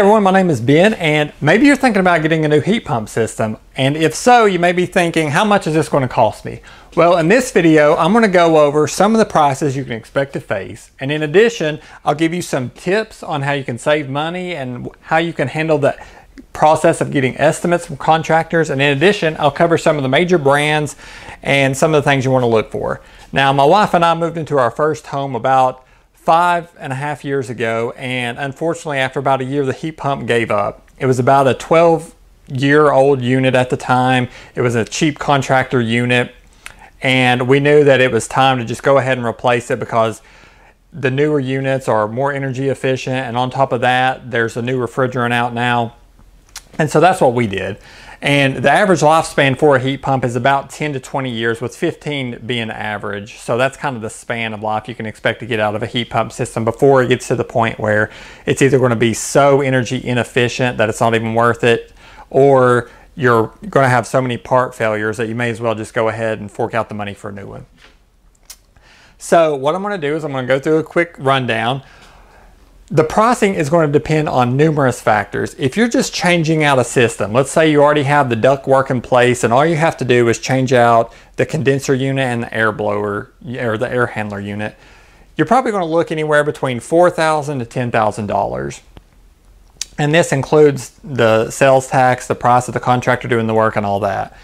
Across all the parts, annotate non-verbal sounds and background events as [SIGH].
everyone, my name is Ben and maybe you're thinking about getting a new heat pump system and if so you may be thinking how much is this going to cost me? Well in this video I'm going to go over some of the prices you can expect to face and in addition I'll give you some tips on how you can save money and how you can handle the process of getting estimates from contractors and in addition I'll cover some of the major brands and some of the things you want to look for. Now my wife and I moved into our first home about five and a half years ago, and unfortunately, after about a year, the heat pump gave up. It was about a 12 year old unit at the time. It was a cheap contractor unit, and we knew that it was time to just go ahead and replace it because the newer units are more energy efficient, and on top of that, there's a new refrigerant out now. And so that's what we did. And the average lifespan for a heat pump is about 10 to 20 years, with 15 being average. So that's kind of the span of life you can expect to get out of a heat pump system before it gets to the point where it's either going to be so energy inefficient that it's not even worth it, or you're going to have so many part failures that you may as well just go ahead and fork out the money for a new one. So what I'm going to do is I'm going to go through a quick rundown the pricing is going to depend on numerous factors. If you're just changing out a system, let's say you already have the duct work in place and all you have to do is change out the condenser unit and the air blower or the air handler unit, you're probably going to look anywhere between 4,000 to $10,000. And this includes the sales tax, the price of the contractor doing the work and all that.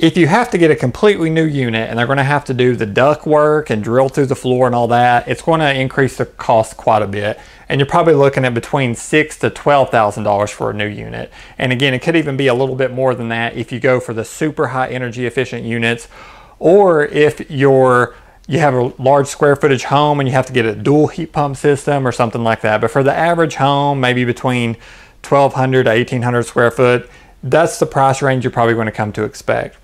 If you have to get a completely new unit and they're going to have to do the duct work and drill through the floor and all that, it's going to increase the cost quite a bit and you're probably looking at between six to twelve thousand dollars for a new unit. And again, it could even be a little bit more than that if you go for the super high energy efficient units, or if you're you have a large square footage home and you have to get a dual heat pump system or something like that. But for the average home, maybe between 1200 to 1800 square foot, that's the price range you're probably going to come to expect.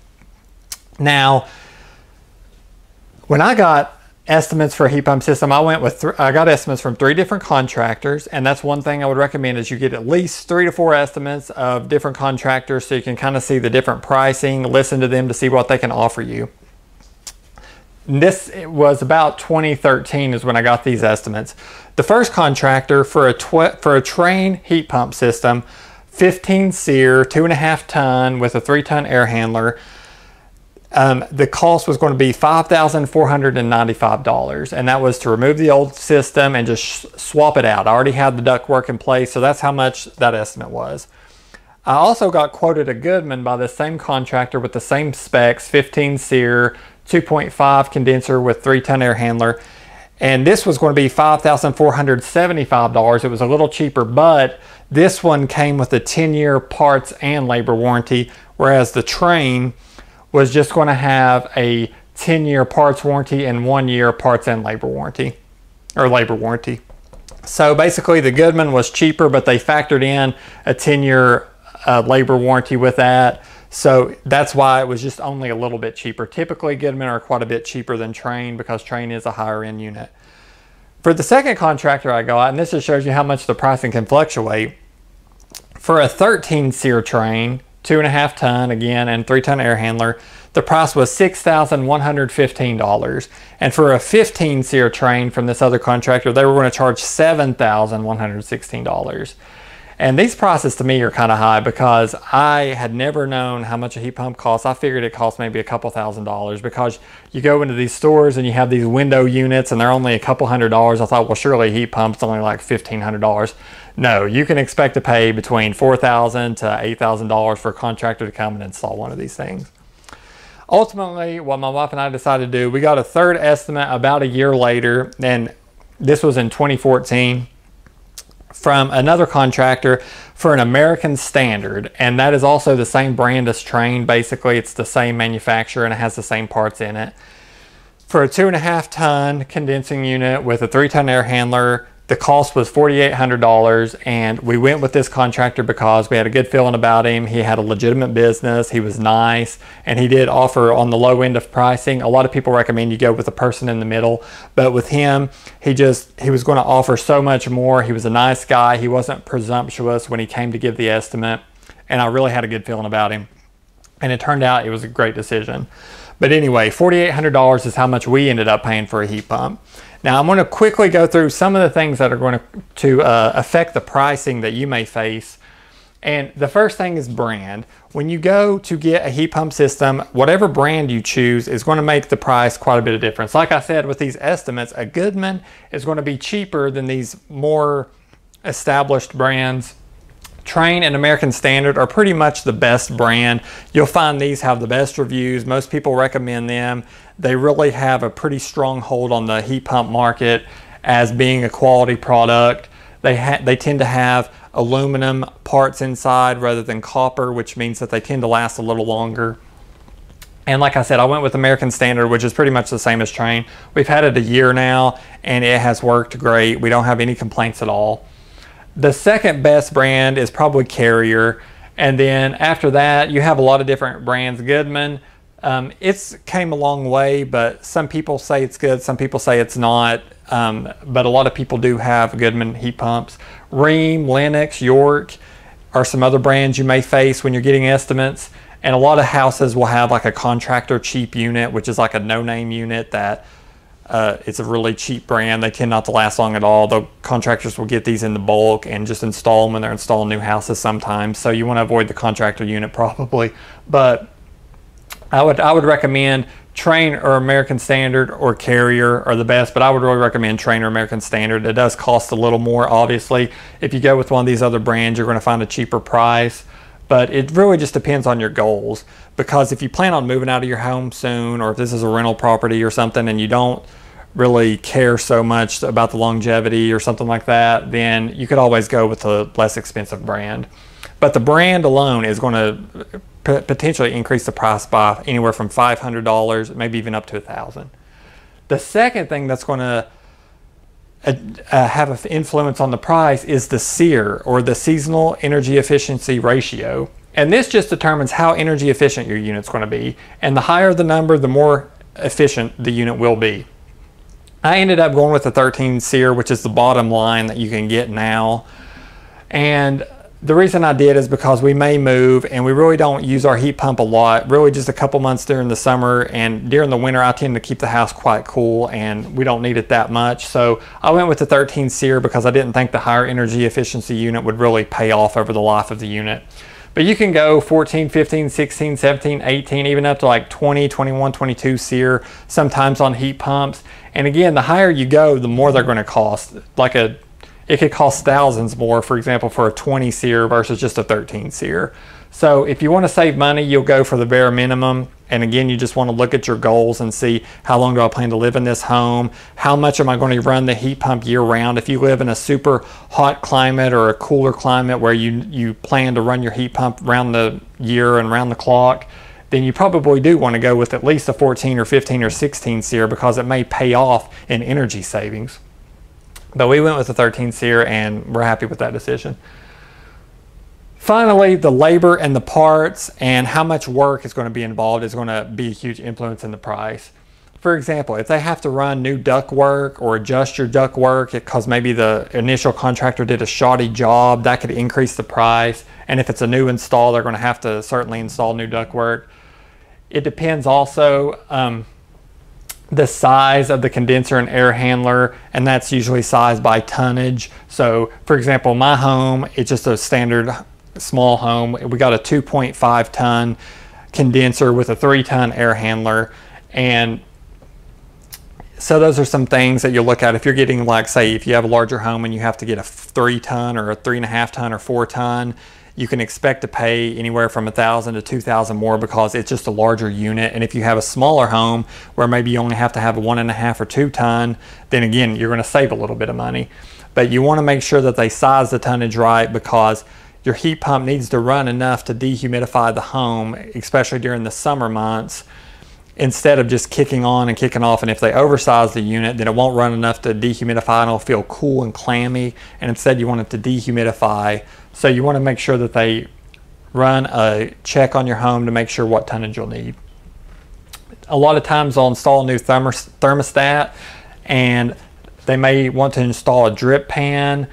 Now, when I got estimates for a heat pump system, I went with, I got estimates from three different contractors. And that's one thing I would recommend is you get at least three to four estimates of different contractors so you can kind of see the different pricing, listen to them to see what they can offer you. This was about 2013 is when I got these estimates. The first contractor for a, for a Trane heat pump system, 15 SEER, two and a half ton with a three ton air handler, um, the cost was going to be $5,495 and that was to remove the old system and just swap it out. I already had the ductwork in place so that's how much that estimate was. I also got quoted a Goodman by the same contractor with the same specs, 15 SEER, 2.5 condenser with 3 ton air handler and this was going to be $5,475. It was a little cheaper but this one came with a 10 year parts and labor warranty whereas the Trane was just going to have a 10 year parts warranty and one year parts and labor warranty or labor warranty. So basically the Goodman was cheaper, but they factored in a 10 year uh, labor warranty with that. So that's why it was just only a little bit cheaper. Typically Goodman are quite a bit cheaper than Trane because Trane is a higher end unit. For the second contractor I got, and this just shows you how much the pricing can fluctuate, for a 13 SEER Trane, two and a half ton again, and three ton air handler. The price was $6,115. And for a 15 SEER Trane from this other contractor, they were going to charge $7,116. And these prices to me are kind of high because I had never known how much a heat pump costs. I figured it cost maybe a couple thousand dollars because you go into these stores and you have these window units and they're only a couple hundred dollars. I thought, well, surely heat pump's only like $1,500. No, you can expect to pay between 4,000 to $8,000 for a contractor to come and install one of these things. Ultimately, what my wife and I decided to do, we got a third estimate about a year later, and this was in 2014 from another contractor for an American Standard, and that is also the same brand as Trane. Basically, it's the same manufacturer and it has the same parts in it. For a two and a half ton condensing unit with a three ton air handler, the cost was $4,800 and we went with this contractor because we had a good feeling about him. He had a legitimate business, he was nice, and he did offer on the low end of pricing. A lot of people recommend you go with a person in the middle, but with him, he just, he was going to offer so much more. He was a nice guy. He wasn't presumptuous when he came to give the estimate, and I really had a good feeling about him. And it turned out it was a great decision. But anyway, $4,800 is how much we ended up paying for a heat pump. Now I'm going to quickly go through some of the things that are going to, to uh, affect the pricing that you may face. And the first thing is brand. When you go to get a heat pump system, whatever brand you choose is going to make the price quite a bit of difference. Like I said, with these estimates, a Goodman is going to be cheaper than these more established brands Trane and American Standard are pretty much the best brand. You'll find these have the best reviews. Most people recommend them. They really have a pretty strong hold on the heat pump market as being a quality product. They, they tend to have aluminum parts inside rather than copper, which means that they tend to last a little longer. And like I said, I went with American Standard, which is pretty much the same as Trane. We've had it a year now and it has worked great. We don't have any complaints at all. The second best brand is probably Carrier. And then after that, you have a lot of different brands. Goodman, um, it's came a long way, but some people say it's good, some people say it's not. Um, but a lot of people do have Goodman heat pumps. Rheem, Lennox, York are some other brands you may face when you're getting estimates. And a lot of houses will have like a contractor cheap unit, which is like a no-name unit that uh, it's a really cheap brand. They tend not to last long at all. The contractors will get these in the bulk and just install them when they're installing new houses sometimes. So you want to avoid the contractor unit [LAUGHS] probably. But I would I would recommend Trane or American Standard or Carrier are the best, but I would really recommend Trane or American Standard. It does cost a little more, obviously. If you go with one of these other brands, you're going to find a cheaper price. But it really just depends on your goals. Because if you plan on moving out of your home soon, or if this is a rental property or something, and you don't really care so much about the longevity or something like that, then you could always go with a less expensive brand. But the brand alone is going to potentially increase the price by anywhere from $500, maybe even up to a thousand. The second thing that's going to uh, uh, have an influence on the price is the SEER or the seasonal energy efficiency ratio. And this just determines how energy efficient your unit's going to be. And the higher the number, the more efficient the unit will be. I ended up going with the 13 SEER, which is the bottom line that you can get now. And the reason I did is because we may move and we really don't use our heat pump a lot, really just a couple months during the summer and during the winter I tend to keep the house quite cool and we don't need it that much. So I went with the 13 SEER because I didn't think the higher energy efficiency unit would really pay off over the life of the unit. But you can go 14, 15, 16, 17, 18, even up to like 20, 21, 22 SEER sometimes on heat pumps. And again, the higher you go, the more they're going to cost. Like a it could cost thousands more, for example, for a 20 SEER versus just a 13 SEER. So if you want to save money, you'll go for the bare minimum. And again, you just want to look at your goals and see how long do I plan to live in this home? How much am I going to run the heat pump year round? If you live in a super hot climate or a cooler climate where you, you plan to run your heat pump around the year and around the clock, then you probably do want to go with at least a 14 or 15 or 16 SEER because it may pay off in energy savings. But we went with the 13 SEER and we're happy with that decision. Finally, the labor and the parts and how much work is going to be involved is going to be a huge influence in the price. For example, if they have to run new duct work or adjust your duct work because maybe the initial contractor did a shoddy job, that could increase the price. And if it's a new install, they're going to have to certainly install new duct work. It depends also. Um, the size of the condenser and air handler, and that's usually sized by tonnage. So, for example, my home, it's just a standard small home. We got a 2.5 ton condenser with a three ton air handler. And so those are some things that you look at if you're getting like say if you have a larger home and you have to get a three ton or a three and a half ton or four ton you can expect to pay anywhere from a thousand to two thousand more because it's just a larger unit. And if you have a smaller home where maybe you only have to have a one and a half or two ton, then again, you're going to save a little bit of money. But you want to make sure that they size the tonnage right because your heat pump needs to run enough to dehumidify the home, especially during the summer months instead of just kicking on and kicking off. And if they oversize the unit, then it won't run enough to dehumidify and it'll feel cool and clammy. And instead you want it to dehumidify so you want to make sure that they run a check on your home to make sure what tonnage you'll need. A lot of times they'll install a new thermostat and they may want to install a drip pan.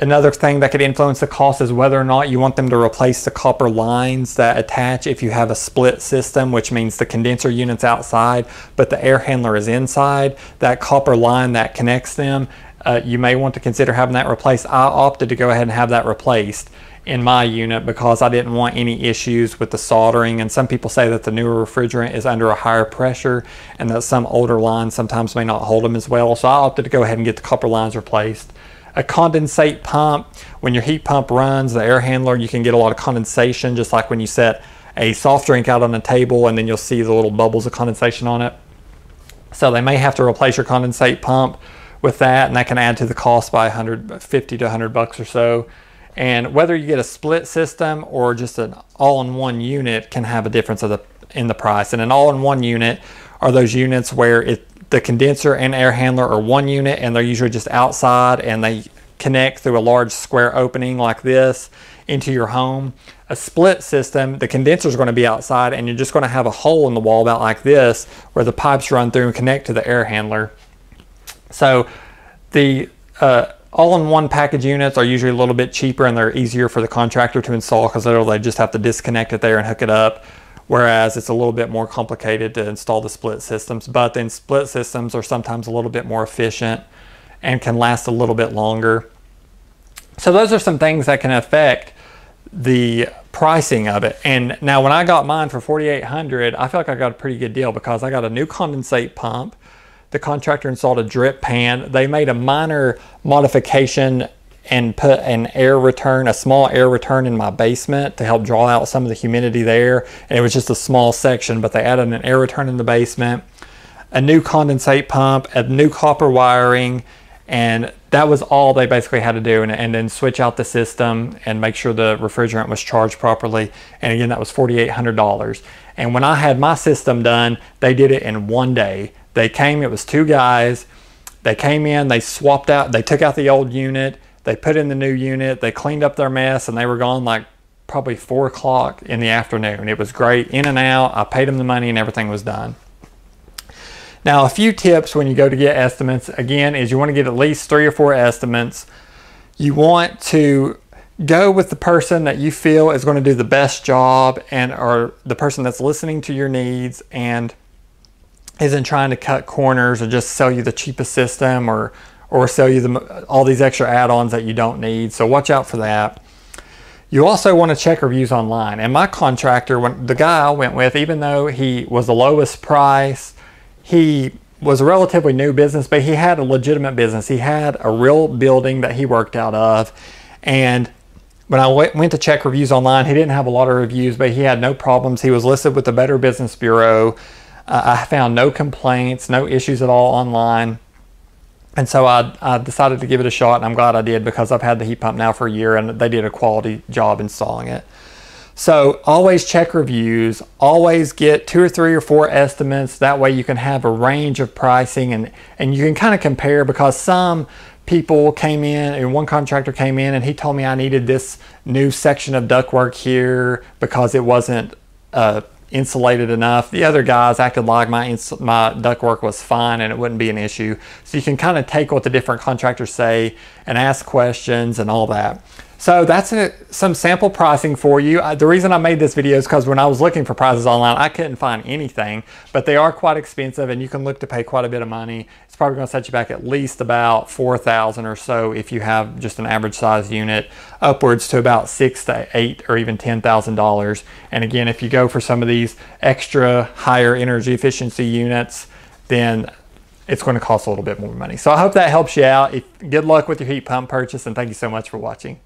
Another thing that could influence the cost is whether or not you want them to replace the copper lines that attach if you have a split system, which means the condenser unit's outside, but the air handler is inside. That copper line that connects them, uh, you may want to consider having that replaced. I opted to go ahead and have that replaced in my unit because I didn't want any issues with the soldering. And some people say that the newer refrigerant is under a higher pressure and that some older lines sometimes may not hold them as well. So I opted to go ahead and get the copper lines replaced a condensate pump. When your heat pump runs, the air handler, you can get a lot of condensation, just like when you set a soft drink out on a table and then you'll see the little bubbles of condensation on it. So they may have to replace your condensate pump with that and that can add to the cost by 150 to 100 bucks or so. And whether you get a split system or just an all-in-one unit can have a difference the, in the price. And an all-in-one unit are those units where it the condenser and air handler are one unit and they're usually just outside and they connect through a large square opening like this into your home. A split system, the condenser is going to be outside and you're just going to have a hole in the wall about like this where the pipes run through and connect to the air handler. So the uh, all-in-one package units are usually a little bit cheaper and they're easier for the contractor to install because they just have to disconnect it there and hook it up whereas it's a little bit more complicated to install the split systems. But then split systems are sometimes a little bit more efficient and can last a little bit longer. So those are some things that can affect the pricing of it. And now when I got mine for 4800 I feel like I got a pretty good deal because I got a new condensate pump. The contractor installed a drip pan. They made a minor modification and put an air return, a small air return in my basement to help draw out some of the humidity there. And it was just a small section, but they added an air return in the basement, a new condensate pump, a new copper wiring, and that was all they basically had to do and, and, then switch out the system and make sure the refrigerant was charged properly. And again that was $4800 and when i had my system done they did it in one day. They came it was two guys. They came in they swapped out they took out the old unit they put in the new unit, they cleaned up their mess, and they were gone like probably four o'clock in the afternoon. It was great, in and out. I paid them the money, and everything was done. Now, a few tips when you go to get estimates again is you want to get at least three or four estimates. You want to go with the person that you feel is going to do the best job and or the person that's listening to your needs and isn't trying to cut corners or just sell you the cheapest system or or sell you the, all these extra add-ons that you don't need. So watch out for that. You also want to check reviews online. And my contractor, when the guy I went with, even though he was the lowest price, he was a relatively new business, but he had a legitimate business. He had a real building that he worked out of. And when I went to check reviews online, he didn't have a lot of reviews, but he had no problems. He was listed with the Better Business Bureau. Uh, I found no complaints, no issues at all online. And so I, I, decided to give it a shot, and I'm glad I did because I've had the heat pump now for a year, and they did a quality job installing it. So always check reviews, always get two or three or four estimates. That way you can have a range of pricing and, and you can kind of compare because some people came in and one contractor came in and he told me I needed this new section of ductwork here because it wasn't uh, insulated enough. The other guys acted like my my ductwork was fine and it wouldn't be an issue. So you can kind of take what the different contractors say and ask questions and all that. So that's a, some sample pricing for you. Uh, the reason I made this video is because when I was looking for prices online, I couldn't find anything, but they are quite expensive and you can look to pay quite a bit of money. It's probably gonna set you back at least about 4,000 or so if you have just an average size unit, upwards to about six to eight or even $10,000. And again, if you go for some of these extra higher energy efficiency units, then it's going to cost a little bit more money. So I hope that helps you out. Good luck with your heat pump purchase and thank you so much for watching.